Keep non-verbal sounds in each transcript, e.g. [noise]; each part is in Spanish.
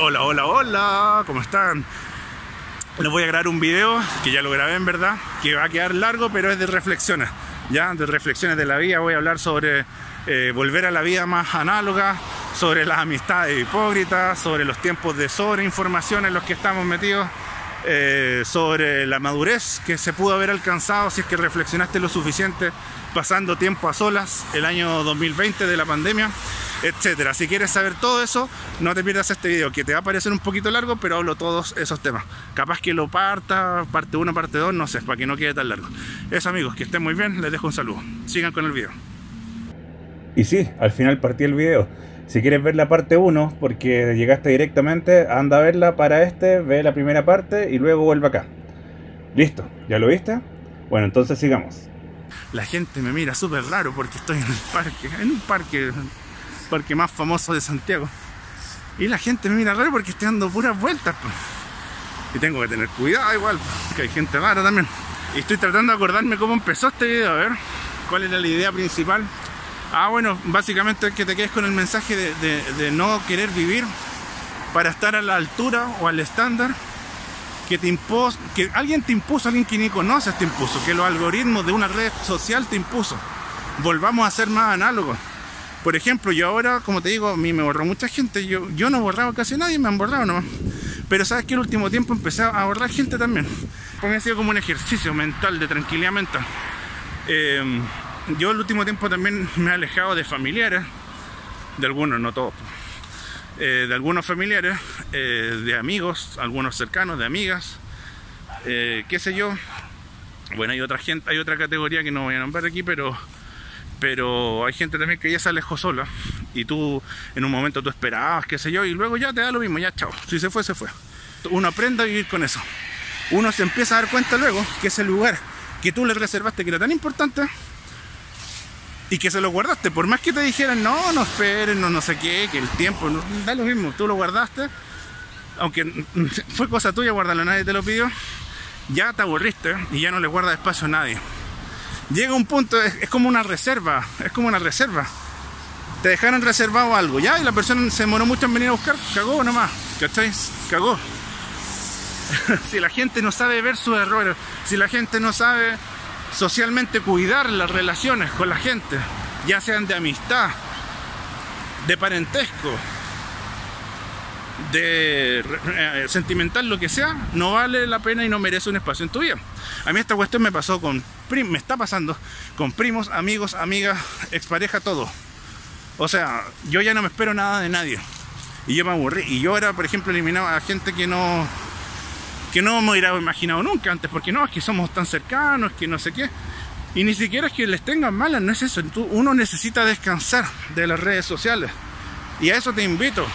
Hola, hola, hola, ¿cómo están? Les voy a grabar un video, que ya lo grabé en verdad, que va a quedar largo, pero es de reflexiones, ya, de reflexiones de la vida. Voy a hablar sobre eh, volver a la vida más análoga, sobre las amistades hipócritas, sobre los tiempos de sobreinformación en los que estamos metidos, eh, sobre la madurez que se pudo haber alcanzado si es que reflexionaste lo suficiente pasando tiempo a solas el año 2020 de la pandemia etcétera. Si quieres saber todo eso, no te pierdas este video, que te va a parecer un poquito largo, pero hablo todos esos temas. Capaz que lo parta, parte 1, parte 2, no sé, para que no quede tan largo. Eso amigos, que estén muy bien, les dejo un saludo. Sigan con el video. Y sí, al final partí el video. Si quieres ver la parte 1, porque llegaste directamente, anda a verla para este, ve la primera parte y luego vuelve acá. Listo, ¿ya lo viste? Bueno, entonces sigamos. La gente me mira súper raro porque estoy en el parque, en un parque parque más famoso de Santiago. Y la gente me mira raro porque estoy dando puras vueltas. Y tengo que tener cuidado igual, que hay gente rara también. Y estoy tratando de acordarme cómo empezó este video, a ver cuál era la idea principal. Ah, bueno, básicamente es que te quedes con el mensaje de, no querer vivir para estar a la altura o al estándar que te impuso, que alguien te impuso, alguien que ni conoces te impuso, que los algoritmos de una red social te impuso. Volvamos a ser más análogos. Por ejemplo, yo ahora, como te digo, a mí me borró mucha gente. Yo, yo no borraba casi a nadie, me han borrado nomás. Pero sabes que el último tiempo empecé a borrar gente también. Porque ha sido como un ejercicio mental, de tranquilidad mental. Eh, yo el último tiempo también me he alejado de familiares, de algunos, no todos, eh, de algunos familiares, eh, de amigos, algunos cercanos, de amigas, qué sé yo. Bueno, hay otra gente, hay otra categoría que no voy a nombrar aquí, pero pero hay gente también que ya se alejó sola y tú en un momento tú esperabas, qué sé yo, y luego ya te da lo mismo, ya chao, si se fue, se fue. Uno aprende a vivir con eso. Uno se empieza a dar cuenta luego que ese lugar que tú le reservaste que era tan importante y que se lo guardaste, por más que te dijeran, no, no esperen, no, no sé qué, que el tiempo, no, da lo mismo, tú lo guardaste, aunque [laughs] fue cosa tuya guardarlo, nadie te lo pidió, ya te aburriste y ya no le guardas espacio a nadie llega un punto, es, como una reserva, es como una reserva. Te dejaron reservado algo, ya, y la persona se demoró mucho en venir a buscar, cagó nomás, ¿cachai? Cagó. [laughs] si la gente no sabe ver sus errores, si la gente no sabe socialmente cuidar las relaciones con la gente, ya sean de amistad, de parentesco, de eh, sentimental, lo que sea, no vale la pena y no merece un espacio en tu vida. A mí esta cuestión me pasó con me está pasando con primos, amigos, amigas, expareja, todo. O sea, yo ya no me espero nada de nadie. Y yo me aburrí. Y yo ahora, por ejemplo, eliminaba a gente que no que no me hubiera imaginado nunca antes, porque no, es que somos tan cercanos, que no sé qué. Y ni siquiera es que les tengan malas, no es eso. Uno necesita descansar de las redes sociales. Y a eso te invito.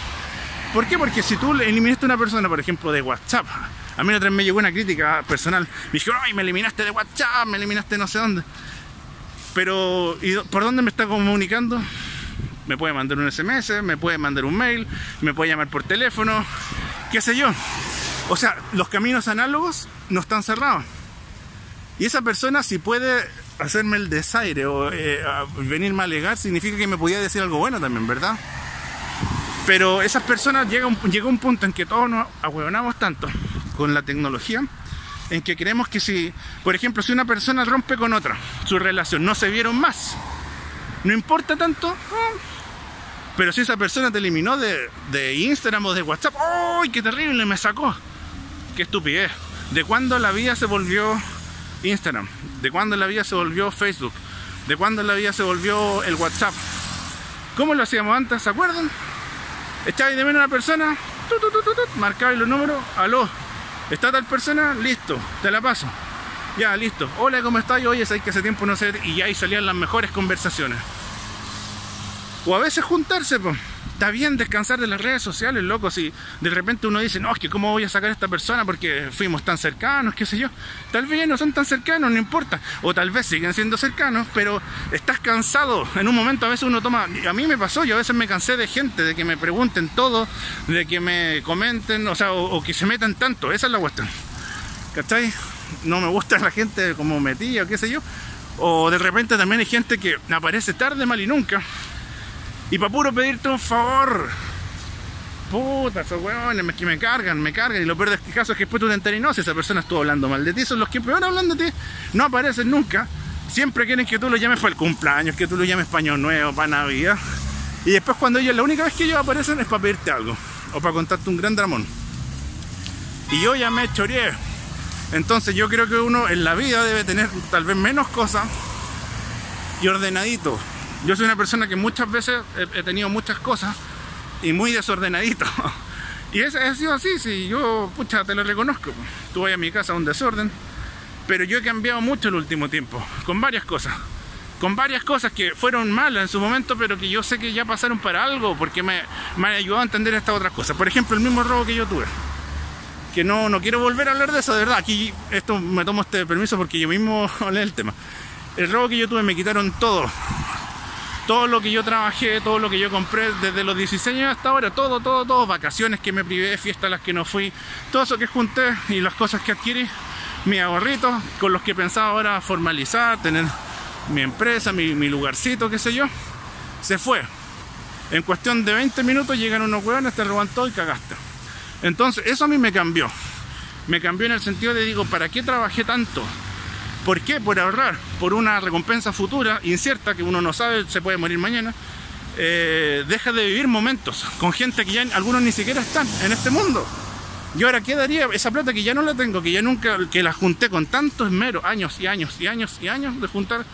¿Por qué? Porque si tú eliminaste a una persona, por ejemplo, de WhatsApp, a mí otra vez me llegó una crítica personal. Me dijeron, ay, me eliminaste de WhatsApp, me eliminaste no sé dónde. Pero, ¿y ¿por dónde me está comunicando? Me puede mandar un SMS, me puede mandar un mail, me puede llamar por teléfono, qué sé yo. O sea, los caminos análogos no están cerrados. Y esa persona si puede hacerme el desaire o eh, venirme a alegar, significa que me podía decir algo bueno también, ¿verdad? Pero esas personas llega llega un punto en que todos nos ahueonamos tanto con la tecnología en que creemos que si, por ejemplo, si una persona rompe con otra, su relación, no se vieron más, no importa tanto, pero si esa persona te eliminó de, de Instagram o de WhatsApp, ¡ay, qué terrible! Me sacó. ¡Qué estupidez! ¿De cuándo la vida se volvió Instagram? ¿De cuándo la vida se volvió Facebook? ¿De cuándo la vida se volvió el WhatsApp? ¿Cómo lo hacíamos antes? ¿Se acuerdan? Echabais de menos una persona, marcabais los números, aló, ¿Está tal persona? Listo, te la paso. Ya, listo. Hola, ¿cómo estás? Oye, sabes que hace tiempo no sé. Y ahí salían las mejores conversaciones. O a veces juntarse, pues está bien descansar de las redes sociales, loco. Si de repente uno dice, no, es que cómo voy a sacar a esta persona porque fuimos tan cercanos, qué sé yo. Tal vez no son tan cercanos, no importa. O tal vez siguen siendo cercanos, pero estás cansado. En un momento a veces uno toma. A mí me pasó, yo a veces me cansé de gente, de que me pregunten todo, de que me comenten, o sea, o, que se metan tanto. Esa es la cuestión. ¿Cachai? No me gusta la gente como metía o qué sé yo. O de repente también hay gente que aparece tarde, mal y nunca y para puro pedirte un favor, puta, esos huevones que me cargan, me cargan. Y lo peor de este caso es que después tú te enteras y no, si esa persona estuvo hablando mal de ti, son los que peor hablan de ti, no aparecen nunca. Siempre quieren que tú lo llames para el cumpleaños, que tú lo llames para Año Nuevo, para Navidad. Y después cuando ellos, la única vez que ellos aparecen es para pedirte algo. O para contarte un gran dramón. Y yo ya me choreé. Entonces yo creo que uno en la vida debe tener tal vez menos cosas y ordenadito. Yo soy una persona que muchas veces he, tenido muchas cosas y muy desordenadito. [laughs] Y eso ha sido así, si yo, pucha, te lo reconozco. Tú vas a mi casa un desorden, pero yo he cambiado mucho el último tiempo, con varias cosas. Con varias cosas que fueron malas en su momento, pero que yo sé que ya pasaron para algo, porque me, me han ayudado a entender estas otras cosas. Por ejemplo, el mismo robo que yo tuve. Que no, no quiero volver a hablar de eso, de verdad. Aquí esto me tomo este permiso porque yo mismo [laughs] hablé del tema. El robo que yo tuve me quitaron todo todo lo que yo trabajé, todo lo que yo compré desde los 16 años hasta ahora, todo, todo, todo, vacaciones que me privé, fiestas a las que no fui, todo eso que junté y las cosas que adquirí, mi ahorrito con los que pensaba ahora formalizar, tener mi empresa, mi, mi lugarcito, qué sé yo, se fue. En cuestión de 20 minutos llegan unos hueones, te roban todo y cagaste. Entonces, eso a mí me cambió. Me cambió en el sentido de digo, ¿para qué trabajé tanto? ¿Por qué? Por ahorrar, por una recompensa futura, incierta, que uno no sabe, se puede morir mañana. Eh, deja de vivir momentos con gente que ya algunos ni siquiera están en este mundo. Y ahora qué daría esa plata que ya no la tengo, que ya nunca, que la junté con tanto esmero, años y años y años y años de juntar,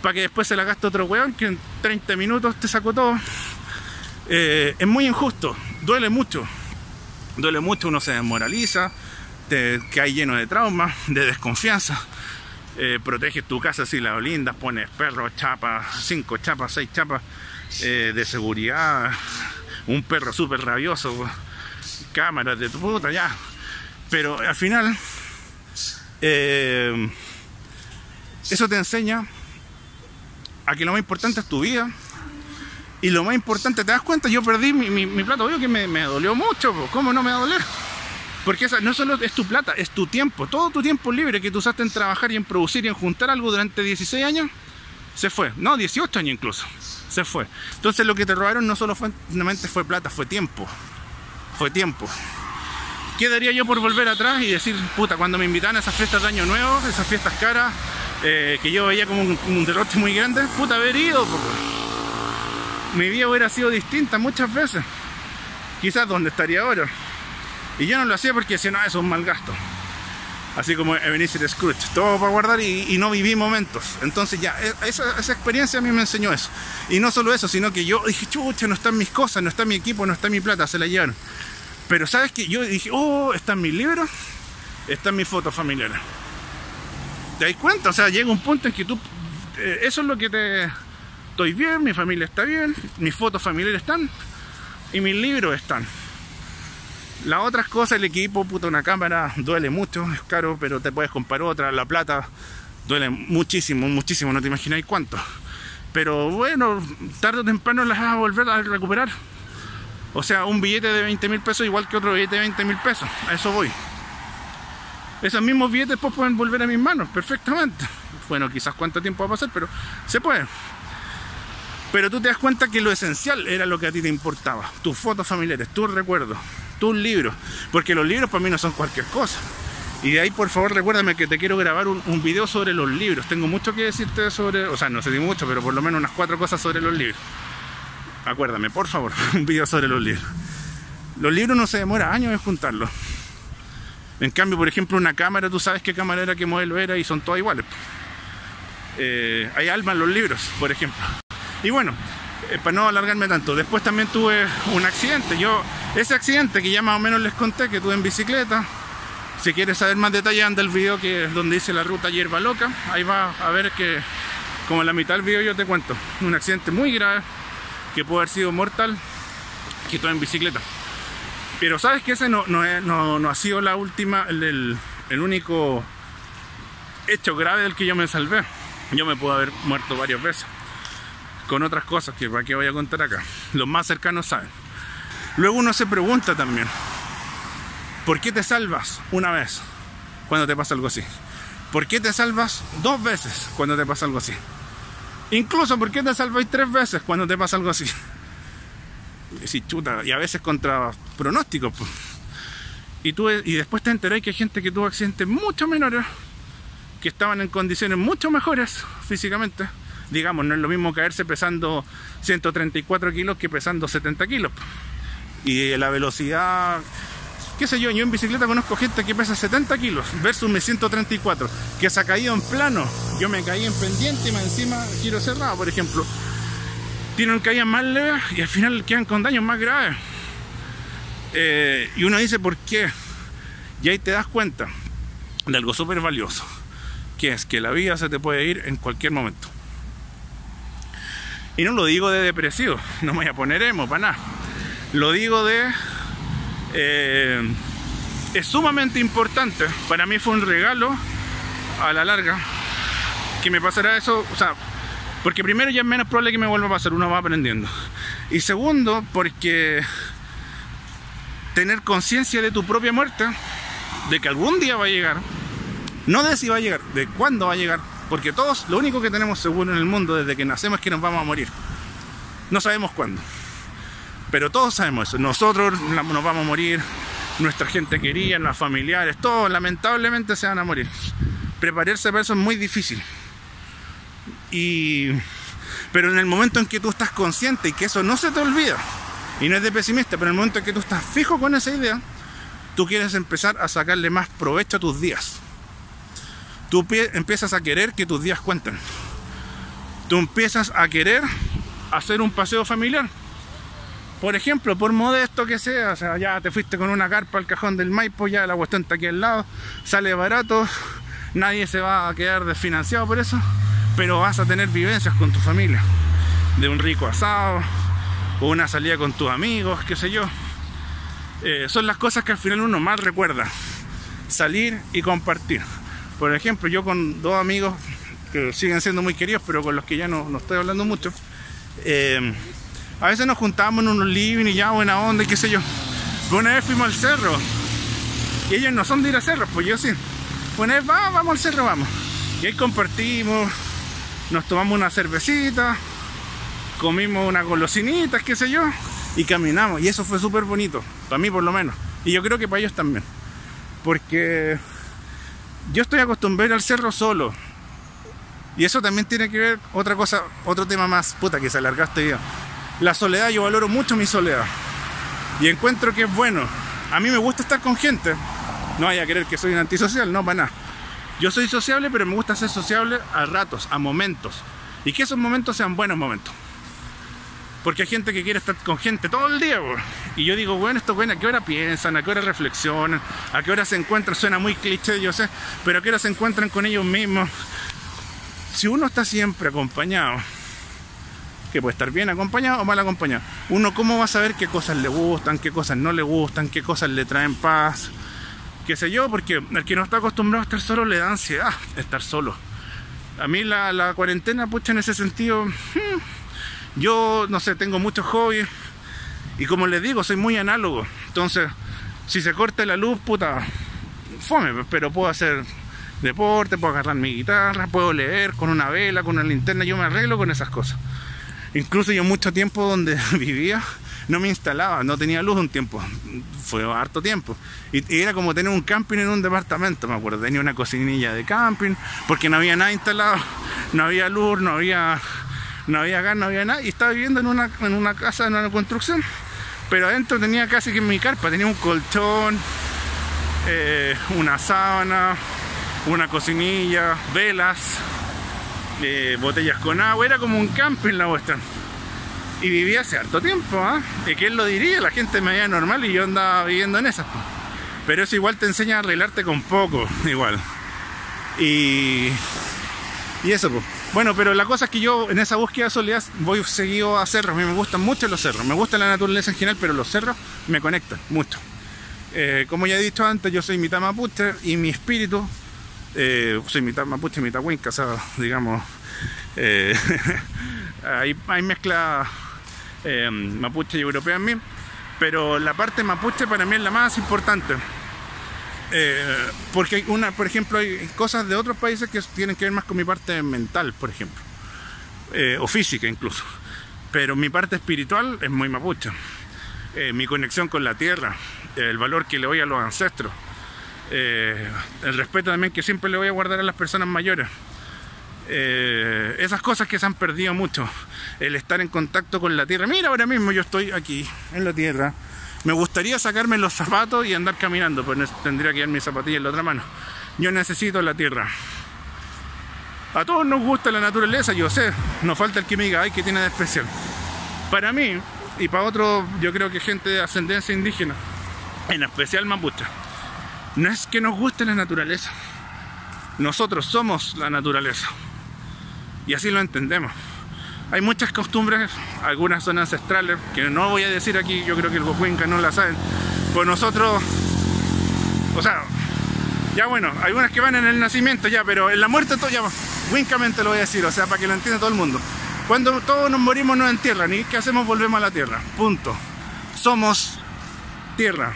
para que después se la gaste otro weón que en 30 minutos te sacó todo. Eh, es muy injusto, duele mucho, duele mucho, uno se desmoraliza, te hay lleno de trauma, de desconfianza eh, proteges tu casa si la blindas, pones perros, chapas, cinco chapas, seis chapas eh, de seguridad, un perro súper rabioso, cámaras de tu puta, ya. Pero al final, eh, eso te enseña a que lo más importante es tu vida. Y lo más importante, ¿te das cuenta? Yo perdí mi, mi, plato, obvio que me, me dolió mucho, ¿cómo no me va a doler? Porque esa no solo es tu plata, es tu tiempo. Todo tu tiempo libre que tú usaste en trabajar y en producir y en juntar algo durante 16 años, se fue. No, 18 años incluso. Se fue. Entonces lo que te robaron no solo fue, fue plata, fue tiempo. Fue tiempo. ¿Qué daría yo por volver atrás y decir, puta, cuando me invitaban a esas fiestas de Año Nuevo, esas fiestas caras, eh, que yo veía como un, derroche muy grande, puta, haber ido. Mi vida hubiera sido distinta muchas veces. Quizás donde estaría ahora. Y yo no lo hacía porque si no, es un mal gasto. Así como Ebenezer Scrooge, todo para guardar y, no viví momentos. Entonces ya, e, esa, experiencia a mí me enseñó eso. Y no solo eso, sino que yo dije, chucha, no están mis cosas, no está mi equipo, no está mi plata, se la llevaron. Pero sabes que yo dije, oh, están mis libros, están mis fotos familiares. ¿Te das cuenta? O sea, llega un punto en que tú, eh, eso es lo que te... Estoy bien, mi familia está bien, mis fotos familiares están y mis libros están. Las otras cosas, el equipo, puta, una cámara, duele mucho, es caro, pero te puedes comprar otra. La plata duele muchísimo, muchísimo, no te imagináis cuánto. Pero bueno, tarde o temprano las vas a volver a recuperar. O sea, un billete de 20 mil pesos igual que otro billete de 20 mil pesos. A eso voy. Esos mismos billetes después pueden volver a mis manos perfectamente. Bueno, quizás cuánto tiempo va a pasar, pero se puede. Pero tú te das cuenta que lo esencial era lo que a ti te importaba. Tus fotos familiares, tus recuerdos tus libros, porque los libros para mí no son cualquier cosa. Y de ahí, por favor, recuérdame que te quiero grabar un, video sobre los libros. Tengo mucho que decirte sobre, o sea, no sé si mucho, pero por lo menos unas cuatro cosas sobre los libros. Acuérdame, por favor, [laughs] un video sobre los libros. Los libros no se demora años en juntarlos. En cambio, por ejemplo, una cámara, tú sabes qué cámara era, qué modelo era y son todas iguales. Eh, hay alma en los libros, por ejemplo. Y bueno, eh, para no alargarme tanto, después también tuve un accidente. Yo ese accidente que ya más o menos les conté que tuve en bicicleta, si quieres saber más detalles anda el video que es donde dice la ruta hierba loca, ahí va a ver que como en la mitad del video yo te cuento, un accidente muy grave que puede haber sido mortal que tuve en bicicleta. Pero sabes que ese no, no, ha sido la última, el, el único hecho grave del que yo me salvé. Yo me puedo haber muerto varias veces con otras cosas que para qué voy a contar acá. Los más cercanos saben. Luego uno se pregunta también, ¿por qué te salvas una vez cuando te pasa algo así? ¿Por qué te salvas dos veces cuando te pasa algo así? Incluso, ¿por qué te salváis tres veces cuando te pasa algo así? [laughs] Sí, chuta, y a veces contra pronósticos. Y, tú, y después te enterás que hay gente que tuvo accidentes mucho menores, que estaban en condiciones mucho mejores físicamente. Digamos, no es lo mismo caerse pesando 134 kilos que pesando 70 kilos. Y la velocidad, qué sé yo, yo en bicicleta conozco gente que pesa 70 kilos versus mi 134, que se ha caído en plano. Yo me caí en pendiente y encima giro cerrado, por ejemplo. Tienen caídas más leves y al final quedan con daños más graves. Eh, y uno dice, ¿por qué? Y ahí te das cuenta de algo súper valioso, que es que la vida se te puede ir en cualquier momento. Y no lo digo de depresivo, no me voy a poner emo para nada. Lo digo de... eh, es sumamente importante. Para mí fue un regalo a la larga que me pasará eso. O sea, porque primero ya es menos probable que me vuelva a pasar, uno va aprendiendo. Y segundo, porque tener conciencia de tu propia muerte, de que algún día va a llegar, no de si va a llegar, de cuándo va a llegar, porque todos lo único que tenemos seguro en el mundo desde que nacemos es que nos vamos a morir. No sabemos cuándo. Pero todos sabemos eso. Nosotros nos vamos a morir, nuestra gente querida, los familiares, todos lamentablemente se van a morir. Prepararse para eso es muy difícil. Y pero en el momento en que tú estás consciente y que eso no se te olvida, y no es de pesimista, pero en el momento en que tú estás fijo con esa idea, tú quieres empezar a sacarle más provecho a tus días. Tú pie- empiezas a querer que tus días cuenten. Tú empiezas a querer hacer un paseo familiar. Por ejemplo, por modesto que sea, o sea, ya te fuiste con una carpa al cajón del Maipo, ya la cuestión está aquí al lado, sale barato, nadie se va a quedar desfinanciado por eso, pero vas a tener vivencias con tu familia, de un rico asado, o una salida con tus amigos, qué sé yo. Eh, son las cosas que al final uno más recuerda, salir y compartir. Por ejemplo, yo con dos amigos que siguen siendo muy queridos, pero con los que ya no, no estoy hablando mucho, eh, a veces nos juntábamos en unos living y ya buena onda y qué sé yo. Pero una vez fuimos al cerro. Y ellos no son de ir a cerros, pues yo sí. Una vez va, vamos al cerro, vamos. Y ahí compartimos, nos tomamos una cervecita, comimos unas golosinitas, qué sé yo, y caminamos. Y eso fue súper bonito, para mí por lo menos. Y yo creo que para ellos también. Porque yo estoy acostumbrado al cerro solo. Y eso también tiene que ver otra cosa, otro tema más, puta, que se alarga este video. La soledad, yo valoro mucho mi soledad. Y encuentro que es bueno. A mí me gusta estar con gente. No vaya a querer que soy un antisocial, no, para nada. Yo soy sociable, pero me gusta ser sociable a ratos, a momentos. Y que esos momentos sean buenos momentos. Porque hay gente que quiere estar con gente todo el día. Y yo digo, bueno, esto bueno, ¿a qué hora piensan? ¿A qué hora reflexionan? ¿A qué hora se encuentran? Suena muy cliché, yo sé, pero ¿a qué hora se encuentran con ellos mismos? Si uno está siempre acompañado, que puede estar bien acompañado o mal acompañado, uno cómo va a saber qué cosas le gustan, qué cosas no le gustan, qué cosas le traen paz, qué sé yo, porque el que no está acostumbrado a estar solo le da ansiedad estar solo. A mí la, cuarentena, pucha, en ese sentido, hmm, yo no sé, tengo muchos hobbies y como les digo, soy muy análogo. Entonces, si se corta la luz, puta, fome, pero puedo hacer deporte, puedo agarrar mi guitarra, puedo leer con una vela, con una linterna, yo me arreglo con esas cosas. Incluso yo mucho tiempo donde [laughs] vivía no me instalaba, no tenía luz un tiempo, fue harto tiempo. Y, era como tener un camping en un departamento, me acuerdo, tenía una cocinilla de camping, porque no había nada instalado, [laughs] no había luz, no había, no había gas, no había nada, y estaba viviendo en una, en una casa, en una construcción, pero adentro tenía casi que mi carpa, tenía un colchón, eh, una sábana, una cocinilla, velas, eh, botellas con agua, era como un camping la vuestra. Y vivía hace harto tiempo, ¿ah? ¿Y quién lo diría? La gente me veía normal y yo andaba viviendo en esas. Pero eso igual te enseña a arreglarte con poco, [laughs] igual. Y, y eso, pues. Bueno, pero la cosa es que yo en esa búsqueda de soledad voy seguido a cerros. A mí me gustan mucho los cerros. Me gusta la naturaleza en general, pero los cerros me conectan mucho. Eh, como ya he dicho antes, yo soy mitad mapuche y mi espíritu, eh, soy mitad mapuche, mitad huinca, o digamos, eh, [laughs] hay, hay mezcla eh, mapuche y europea en mí, pero la parte mapuche para mí es la más importante. Eh, porque una, por ejemplo, hay cosas de otros países que tienen que ver más con mi parte mental, por ejemplo, o física incluso. Pero mi parte espiritual es muy mapuche. mi conexión con la tierra, el valor que le doy a los ancestros, eh, el respeto también que siempre le voy a guardar a las personas mayores. Eh, esas cosas que se han perdido mucho, el estar en contacto con la tierra. Mira, ahora mismo yo estoy aquí, en la tierra. Me gustaría sacarme los zapatos y andar caminando, pues tendría que ir mi zapatilla en la otra mano. Yo necesito la tierra. A todos nos gusta la naturaleza, yo sé. Nos falta el que me diga, ay, ¿qué tiene de especial? Para mí, y para otros, yo creo que gente de ascendencia indígena, en especial mapuche, no es que nos guste la naturaleza. Nosotros somos la naturaleza. Y así lo entendemos. Hay muchas costumbres, algunas son ancestrales, que no voy a decir aquí, yo creo que el Bocuinca no la saben. Pues nosotros, o sea, ya bueno, algunas que van en el nacimiento ya, pero en la muerte todo ya, wincamente lo voy a decir, o sea, para que lo entienda todo el mundo. Cuando todos nos morimos nos entierran y ¿qué hacemos? Volvemos a la tierra. Punto. Somos tierra.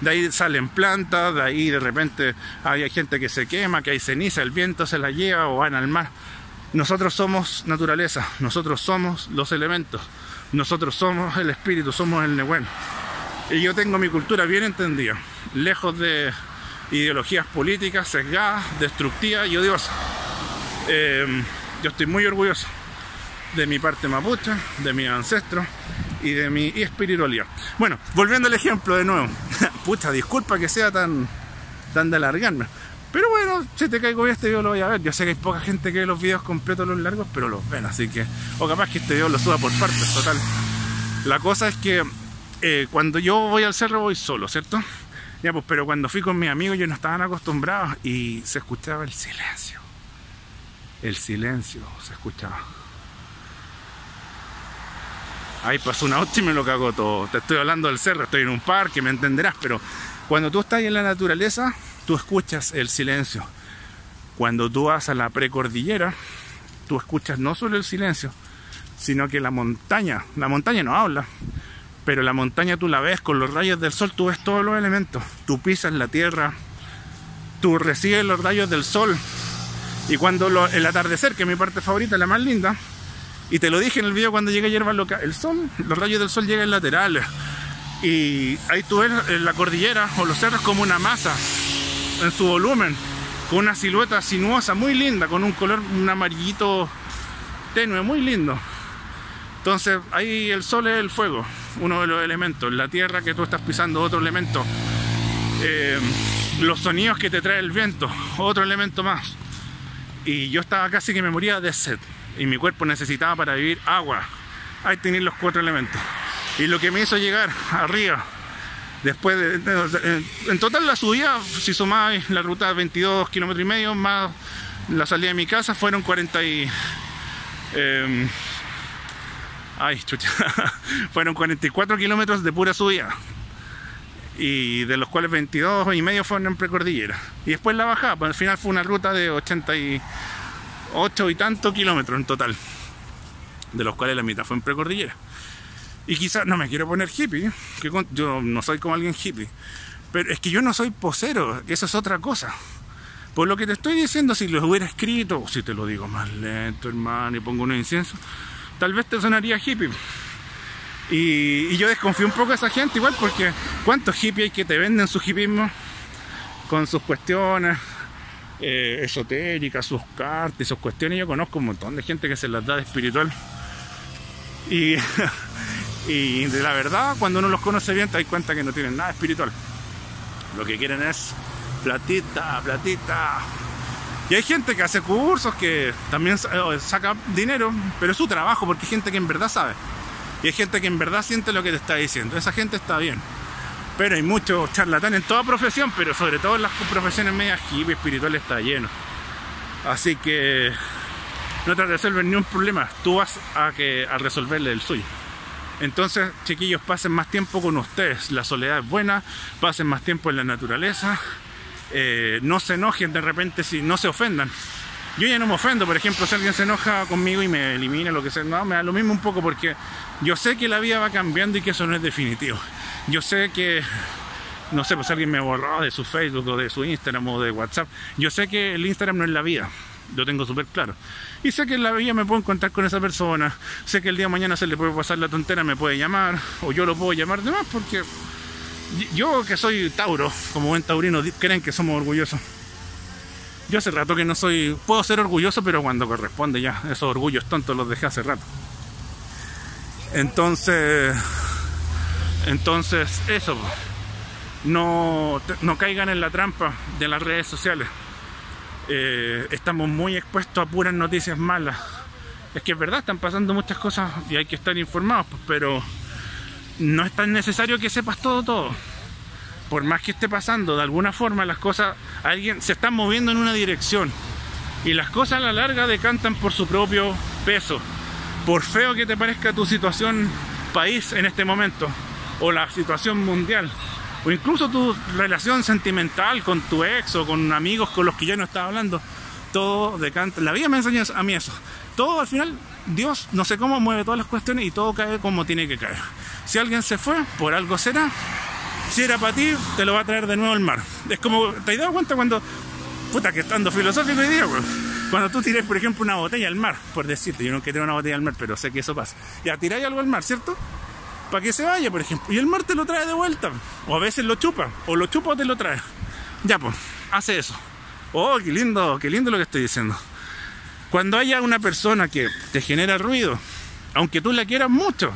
De ahí salen plantas, de ahí de repente hay gente que se quema, que hay ceniza, el viento se la lleva o van al mar. Nosotros somos naturaleza, nosotros somos los elementos, nosotros somos el espíritu, somos el Nehuen. Y yo tengo mi cultura bien entendida, lejos de ideologías políticas sesgadas, destructivas y odiosas. Eh, yo estoy muy orgulloso de mi parte mapuche, de mis ancestros y de mi espiritualidad. Bueno, volviendo al ejemplo de nuevo. [laughs] Pucha, disculpa que sea tan, tan de alargarme. Pero bueno, si te caigo bien este video lo voy a ver. Yo sé que hay poca gente que ve los videos completos, los largos, pero los ven, así que... O capaz que este video lo suba por partes, total. La cosa es que eh, cuando yo voy al cerro voy solo, ¿cierto? Ya, pues, pero cuando fui con mis amigos ellos no estaban acostumbrados y se escuchaba el silencio. El silencio se escuchaba. Ahí pasó una auto y me lo cago todo. Te estoy hablando del cerro, estoy en un parque, me entenderás, pero cuando tú estás en la naturaleza, tú escuchas el silencio. Cuando tú vas a la precordillera, tú escuchas no solo el silencio, sino que la montaña, la montaña no habla, pero la montaña tú la ves con los rayos del sol, tú ves todos los elementos. Tú pisas la tierra, tú recibes los rayos del sol. Y cuando el atardecer, que es mi parte favorita, la más linda, y te lo dije en el video cuando llega hierba loca, el sol, los rayos del sol llegan laterales. Y ahí tú ves la cordillera o los cerros como una masa en su volumen, con una silueta sinuosa muy linda, con un color, un amarillito tenue, muy lindo. Entonces ahí el sol es el fuego, uno de los elementos, la tierra que tú estás pisando, otro elemento. Eh, los sonidos que te trae el viento, otro elemento más. Y yo estaba casi que me moría de sed y mi cuerpo necesitaba para vivir agua. Ahí tenéis los cuatro elementos. Y lo que me hizo llegar arriba, después de, en total la subida, si sumáis la ruta 22 kilómetros y medio, más la salida de mi casa, fueron 40 y... Em, ay, chucha, [laughs] fueron 44 kilómetros de pura subida. Y de los cuales 22 y medio fueron en precordillera. Y después la bajada, pues al final fue una ruta de 80 y 8 y tantos kilómetros en total, de los cuales la mitad fue en precordillera. Y quizás no me quiero poner hippie, yo no soy como alguien hippie, pero es que yo no soy posero, eso es otra cosa. Por lo que te estoy diciendo, si lo hubiera escrito, si te lo digo más lento, hermano, y pongo un incienso, tal vez te sonaría hippie. Y, y, yo desconfío un poco de esa gente igual porque ¿cuántos hippies hay que te venden su hippismo con sus cuestiones, eh, esotéricas, sus cartas sus cuestiones. Yo conozco un montón de gente que se las da de espiritual. [laughs] Y, de la verdad, cuando uno los conoce bien, te das cuenta que no tienen nada espiritual. Lo que quieren es platita, platita. Y hay gente que hace cursos que también saca dinero, pero es su trabajo porque hay gente que en verdad sabe. Y hay gente que en verdad siente lo que te está diciendo. Esa gente está bien pero hay muchos charlatanes en toda profesión, pero sobre todo en las profesiones medias hippie espirituales está lleno. Así que no te resuelven ni un problema, tú vas a, que, a resolverle el suyo. Entonces, chiquillos, pasen más tiempo con ustedes. La soledad es buena, pasen más tiempo en la naturaleza. Eh, no se enojen de repente si no se ofendan. Yo ya no me ofendo, por ejemplo, si alguien se enoja conmigo y me elimina, lo que sea, no, me da lo mismo un poco porque yo sé que la vida va cambiando y que eso no es definitivo. Yo sé que, no sé, pues alguien me borró de su Facebook o de su Instagram o de WhatsApp. Yo sé que el Instagram no es la vida. lo tengo súper claro. Y sé que en la vida me puedo encontrar con esa persona, sé que el día de mañana se le puede pasar la tontera, me puede llamar, o yo lo puedo llamar de más, porque yo que soy Tauro, como buen taurino, creen que somos orgullosos. Yo hace rato que no soy, puedo ser orgulloso, pero cuando corresponde ya, esos orgullos tontos los dejé hace rato. Entonces, entonces eso, no, no caigan en la trampa de las redes sociales. Eh, estamos muy expuestos a puras noticias malas. Es que es verdad, están pasando muchas cosas y hay que estar informados, pues, pero no es tan necesario que sepas todo, todo. Por más que esté pasando, de alguna forma las cosas, alguien se están moviendo en una dirección y las cosas a la larga decantan por su propio peso. Por feo que te parezca tu situación país en este momento o la situación mundial o incluso tu relación sentimental con tu ex o con amigos con los que ya no estás hablando, todo decanta. La vida me enseña a mí eso. Todo al final, Dios no sé cómo mueve todas las cuestiones y todo cae como tiene que caer. Si alguien se fue, por algo será. Si era para ti, te lo va a traer de nuevo el mar. Es como, ¿te has dado cuenta cuando, puta, que estando filosófico hoy día, Cuando tú tires, por ejemplo, una botella al mar, por decirte, yo no quiero una botella al mar, pero sé que eso pasa. Ya tiráis algo al mar, ¿cierto? para que se vaya, por ejemplo. Y el mar te lo trae de vuelta. O a veces lo chupa. O lo chupa o te lo trae. Ya, pues, hace eso. Oh, qué lindo, qué lindo lo que estoy diciendo. Cuando haya una persona que te genera ruido, aunque tú la quieras mucho,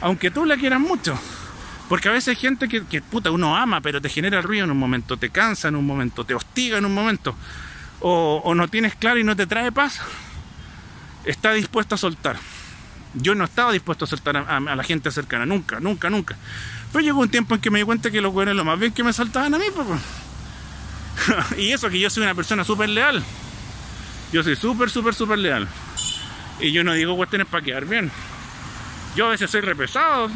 aunque tú la quieras mucho, porque a veces hay gente que, puta, uno ama, pero te genera ruido en un momento, te cansa en un momento, te hostiga en un momento, o, no tienes claro y no te trae paz, está dispuesto a soltar. Yo no estaba dispuesto a soltar a, la gente cercana, nunca, nunca, nunca. Pero llegó un tiempo en que me di cuenta que los buenos lo más bien que me saltaban a mí, pues. [laughs] y eso que yo soy una persona súper leal. Yo soy súper, súper, súper leal. Y yo no digo cuestiones para quedar bien. Yo a veces soy repesado.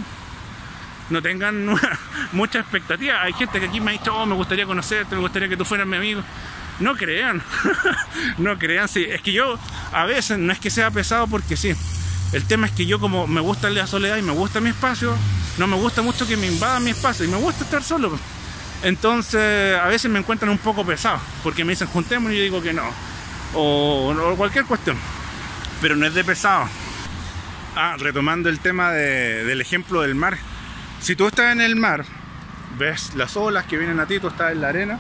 No tengan [laughs] mucha expectativa. Hay gente que aquí me ha dicho, oh, me gustaría conocerte, me gustaría que tú fueras mi amigo. No crean. [laughs] no crean, sí. Es que yo a veces no es que sea pesado porque sí el tema es que yo como me gusta la soledad y me gusta mi espacio, no me gusta mucho que me invadan mi espacio y me gusta estar solo. Entonces a veces me encuentran un poco pesado porque me dicen juntemos y yo digo que no. O, cualquier cuestión. Pero no es de pesado. Ah, retomando el tema del ejemplo del mar. Si tú estás en el mar, ves las olas que vienen a ti, tú estás en la arena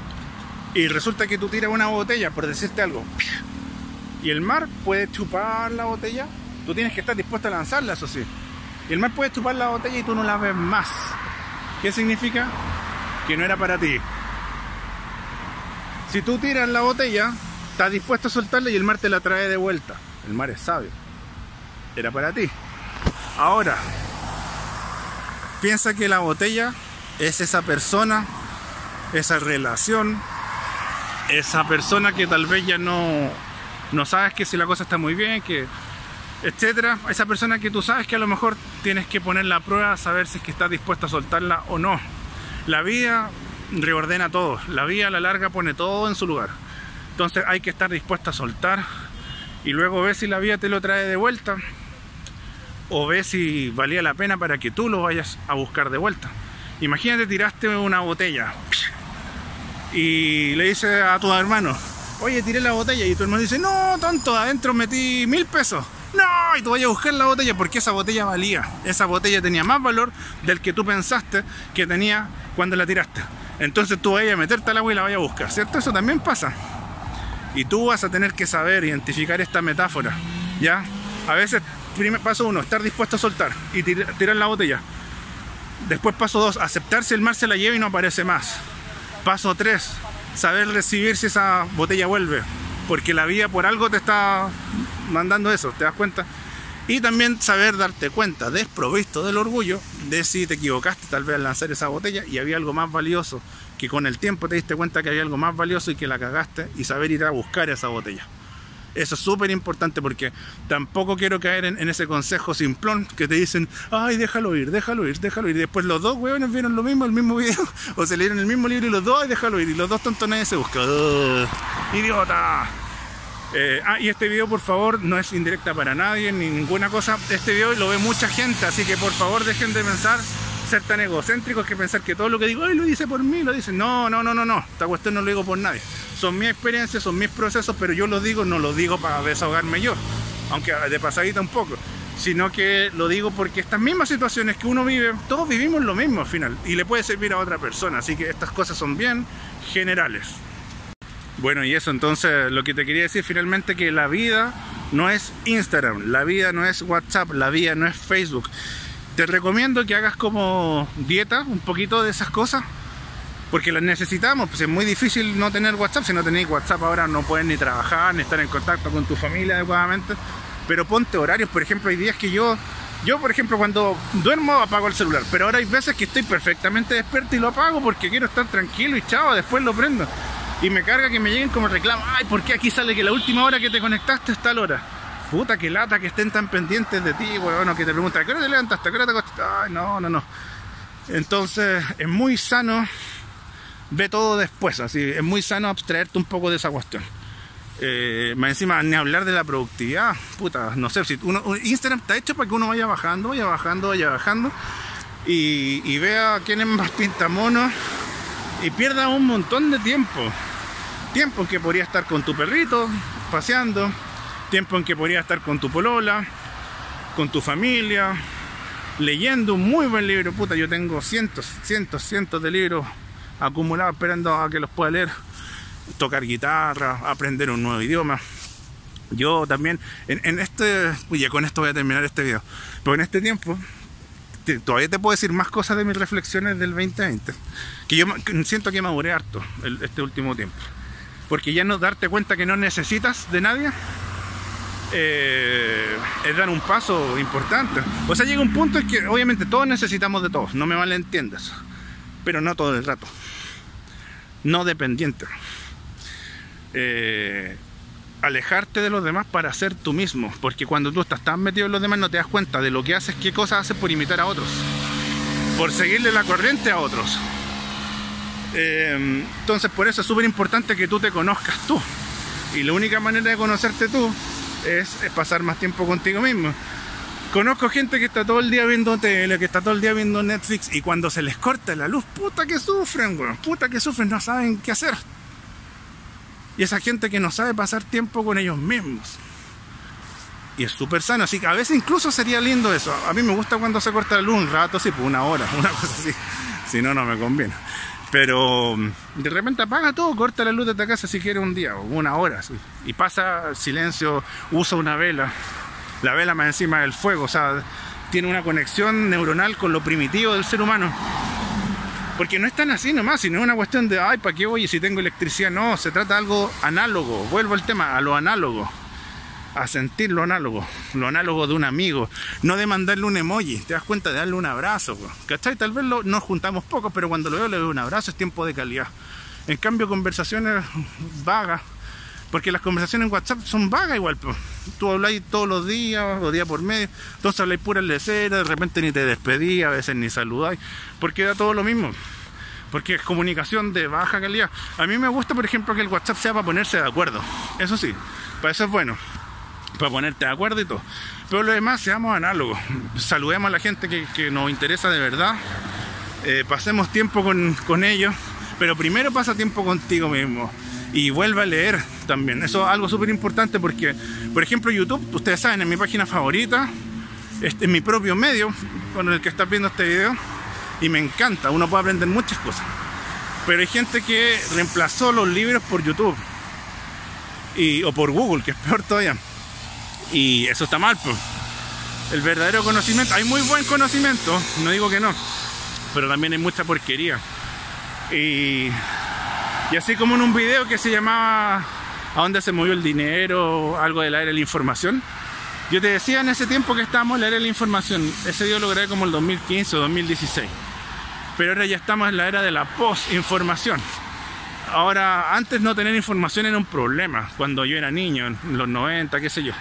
y resulta que tú tiras una botella, por decirte algo, y el mar puede chupar la botella Tú tienes que estar dispuesto a lanzarla, eso sí. Y el mar puede chupar la botella y tú no la ves más. ¿Qué significa? Que no era para ti. Si tú tiras la botella, estás dispuesto a soltarla y el mar te la trae de vuelta. El mar es sabio. Era para ti. Ahora, piensa que la botella es esa persona, esa relación, esa persona que tal vez ya no, no sabes que si la cosa está muy bien, que etcétera, esa persona que tú sabes que a lo mejor tienes que poner la prueba, saber si es que estás dispuesto a soltarla o no. La vida reordena todo, la vida a la larga pone todo en su lugar. Entonces hay que estar dispuesto a soltar y luego ver si la vida te lo trae de vuelta o ver si valía la pena para que tú lo vayas a buscar de vuelta. Imagínate tiraste una botella y le dices a tu hermano, oye, tiré la botella y tu hermano dice, no, tonto, adentro metí mil pesos. No, y tú vayas a buscar la botella porque esa botella valía. Esa botella tenía más valor del que tú pensaste que tenía cuando la tiraste. Entonces tú vayas a meterte al agua y la vayas a buscar, ¿cierto? Eso también pasa. Y tú vas a tener que saber identificar esta metáfora, ¿ya? A veces, paso uno, estar dispuesto a soltar y tirar la botella. Después paso dos, aceptar si el mar se la lleva y no aparece más. Paso tres, saber recibir si esa botella vuelve. Porque la vida por algo te está mandando eso, ¿te das cuenta? Y también saber darte cuenta, desprovisto del orgullo, de si te equivocaste tal vez al lanzar esa botella y había algo más valioso, que con el tiempo te diste cuenta que había algo más valioso y que la cagaste y saber ir a buscar esa botella. Eso es súper importante porque tampoco quiero caer en, ese consejo simplón que te dicen, ay, déjalo ir, déjalo ir, déjalo ir. Después los dos huevones vieron lo mismo, el mismo video, [laughs] o se leyeron el mismo libro y los dos, ay, déjalo ir. Y los dos tontos nadie se busca. ¡Idiota! Eh, ah, y este video por favor no es indirecta para nadie, ni ninguna cosa. Este video lo ve mucha gente, así que por favor dejen de pensar ser tan egocéntricos que pensar que todo lo que digo, ay, lo dice por mí, lo dice. No, no, no, no, no. Esta cuestión no lo digo por nadie. Son mis experiencias, son mis procesos, pero yo lo digo, no lo digo para desahogarme yo. Aunque de pasadita un poco. Sino que lo digo porque estas mismas situaciones que uno vive, todos vivimos lo mismo al final. Y le puede servir a otra persona. Así que estas cosas son bien generales. Bueno, y eso entonces lo que te quería decir finalmente que la vida no es Instagram, la vida no es WhatsApp, la vida no es Facebook. Te recomiendo que hagas como dieta un poquito de esas cosas, porque las necesitamos. Pues es muy difícil no tener WhatsApp. Si no tenéis WhatsApp ahora no puedes ni trabajar, ni estar en contacto con tu familia adecuadamente. Pero ponte horarios, por ejemplo, hay días que yo, yo por ejemplo, cuando duermo apago el celular, pero ahora hay veces que estoy perfectamente despierto y lo apago porque quiero estar tranquilo y chao, después lo prendo y me carga que me lleguen como reclamos, ay, ¿por qué aquí sale que la última hora que te conectaste es tal hora? Puta, que lata que estén tan pendientes de ti, bueno, que te preguntan, ¿a qué hora te levantaste? ¿A qué hora te acostaste? Ay, no, no, no. Entonces, es muy sano, ve todo después, así, es muy sano abstraerte un poco de esa cuestión. Eh, más encima, ni hablar de la productividad, puta, no sé, si uno, Instagram está hecho para que uno vaya bajando, vaya bajando, vaya bajando y, vea quién es más pintamono y pierda un montón de tiempo. Tiempo que podría estar con tu perrito paseando, tiempo en que podría estar con tu polola, con tu familia, leyendo un muy buen libro. Puta, yo tengo cientos, cientos, cientos de libros acumulados esperando a que los pueda leer. Tocar guitarra, aprender un nuevo idioma. Yo también, en, este, oye, con esto voy a terminar este video, pero en este tiempo todavía te puedo decir más cosas de mis reflexiones del 2020. Que yo siento que maduré harto este último tiempo. Porque ya no darte cuenta que no necesitas de nadie eh, es dar un paso importante. O sea, llega un punto en que obviamente todos necesitamos de todos, no me malentiendas. Pero no todo el rato. No dependiente. Eh, alejarte de los demás para ser tú mismo. Porque cuando tú estás tan metido en los demás no te das cuenta de lo que haces, qué cosas haces por imitar a otros. Por seguirle la corriente a otros. Eh, entonces por eso es súper importante que tú te conozcas tú. Y la única manera de conocerte tú es, pasar más tiempo contigo mismo. Conozco gente que está todo el día viendo tele, que está todo el día viendo Netflix y cuando se les corta la luz, puta que sufren, puta que sufren, no saben qué hacer y esa gente que no sabe pasar tiempo con ellos mismos. Y es súper sano, así que a veces incluso sería lindo eso. A mí me gusta cuando se corta la luz un rato, así, por una hora, [laughs] una cosa así. Si no, no me conviene. Pero de repente apaga todo, corta la luz de tu casa si quieres un día o una hora. Y pasa silencio, usa una vela. La vela más encima del fuego, o sea, tiene una conexión neuronal con lo primitivo del ser humano. Porque no es tan así nomás, sino es una cuestión de, ay, ¿para qué voy si tengo electricidad? No, se trata de algo análogo. Vuelvo al tema, a lo análogo. A sentir lo análogo. Lo análogo de un amigo. No de mandarle un emoji. Te das cuenta de darle un abrazo. ¿Cachai? Tal vez lo, nos juntamos poco, pero cuando lo veo le doy un abrazo, es tiempo de calidad. En cambio, conversaciones vagas. Porque las conversaciones en WhatsApp son vagas igual. Tú habláis todos los días, o día por medio. Entonces habláis pura lecera, de repente ni te despedí, a veces ni saludáis. Porque da todo lo mismo. Porque es comunicación de baja calidad. A mí me gusta, por ejemplo, que el WhatsApp sea para ponerse de acuerdo. Eso sí, para eso es bueno. Para ponerte de acuerdo y todo. Pero lo demás, seamos análogos. Saludemos a la gente que, nos interesa de verdad. Eh, pasemos tiempo con, con ellos. Pero primero pasa tiempo contigo mismo y vuelva a leer también. Eso es algo súper importante porque, por ejemplo, YouTube, ustedes saben, en mi página favorita, este, mi propio medio con el que estás viendo este video, y me encanta, uno puede aprender muchas cosas. Pero hay gente que reemplazó los libros por YouTube y, o por Google, que es peor todavía. Y eso está mal, pues. El verdadero conocimiento, hay muy buen conocimiento, no digo que no, pero también hay mucha porquería. Y y así como en un video que se llamaba ¿A dónde se movió el dinero? Algo del aire de la información. Yo te decía en ese tiempo que estábamos en el era de la información. Ese video lo como el 2015 o 2016. Pero ahora ya estamos en la era de la post-información. Ahora, antes no tener información era un problema. Cuando yo era niño, en los 90, qué sé yo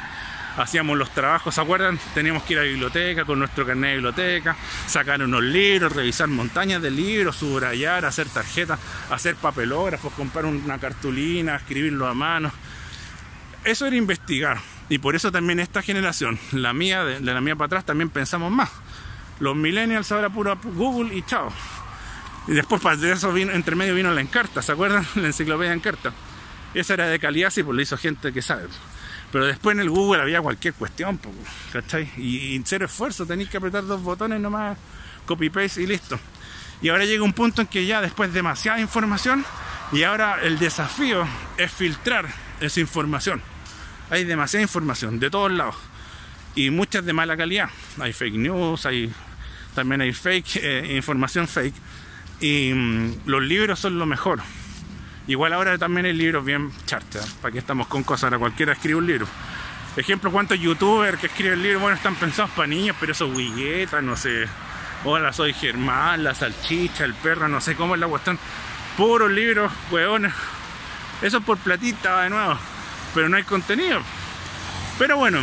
hacíamos los trabajos, ¿se acuerdan? Teníamos que ir a la biblioteca con nuestro carnet de biblioteca, sacar unos libros, revisar montañas de libros, subrayar, hacer tarjetas, hacer papelógrafos, comprar una cartulina, escribirlo a mano. Eso era investigar. Y por eso también esta generación, la mía, de, la mía para atrás, también pensamos más. Los millennials ahora puro Google y chao. Y después para eso vino, entre medio vino la Encarta, ¿se acuerdan? [laughs] La enciclopedia Encarta. Esa era de calidad, sí, pues lo hizo gente que sabe. Pero después en el Google había cualquier cuestión, ¿cachai? Y, en cero esfuerzo, tenéis que apretar dos botones nomás, copy paste y listo. Y ahora llega un punto en que ya después demasiada información y ahora el desafío es filtrar esa información. Hay demasiada información de todos lados y muchas de mala calidad. Hay fake news, hay también hay fake eh, información fake y mm, los libros son lo mejor. Igual ahora también hay libros bien charter. ¿Para que estamos con cosas? Ahora cualquiera escribe un libro. Ejemplo, ¿cuántos youtubers que escriben libros? Bueno, están pensados para niños, pero eso huilletas, no sé. Hola, soy Germán, la salchicha, el perro, no sé cómo es la cuestión. Puros libros, hueones. Eso es por platita de nuevo. Pero no hay contenido. Pero bueno,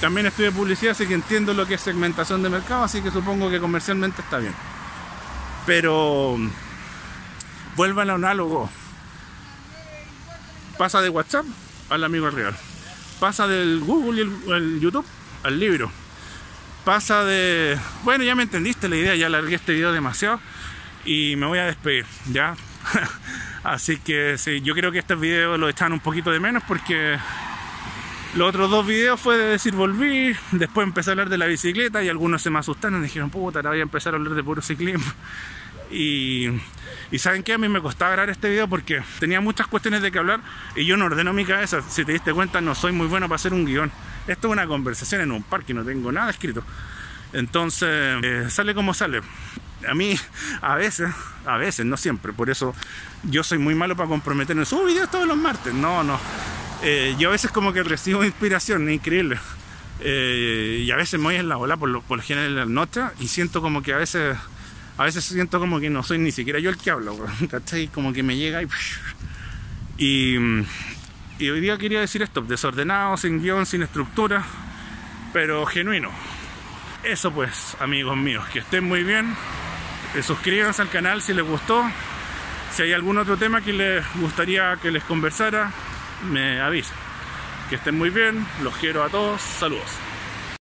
también estudié publicidad, así que entiendo lo que es segmentación de mercado, así que supongo que comercialmente está bien. Pero vuelva al análogo. Pasa de WhatsApp al amigo real. Pasa del Google y el, YouTube al libro. Pasa de... Bueno, ya me entendiste la idea, ya alargué este video demasiado y me voy a despedir, ¿ya? [laughs] Así que sí, yo creo que este video lo echan un poquito de menos porque los otros dos videos fue de decir volví, después empecé a hablar de la bicicleta y algunos se me asustaron y dijeron, puta, ahora voy a empezar a hablar de puro ciclismo. Y, saben que a mí me costaba grabar este video porque tenía muchas cuestiones de que hablar y yo no ordeno mi cabeza. Si te diste cuenta, no soy muy bueno para hacer un guion. Esto es una conversación en un parque, no tengo nada escrito. Entonces, eh, sale como sale. A mí, a veces, a veces, no siempre, por eso yo soy muy malo para comprometerme. Subo videos todos los martes. No, no. Eh, yo a veces como que recibo inspiración, increíble. Eh, y a veces me voy en la ola por lo, por general en la noche y siento como que a veces a veces siento como que no soy ni siquiera yo el que hablo, [laughs] ¿cachai? Como que me llega y, y, y hoy día quería decir esto, desordenado, sin guion, sin estructura, pero genuino. Eso pues, amigos míos, que estén muy bien, eh, suscríbanse al canal si les gustó, si hay algún otro tema que les gustaría que les conversara, me avisen. Que estén muy bien, los quiero a todos, saludos.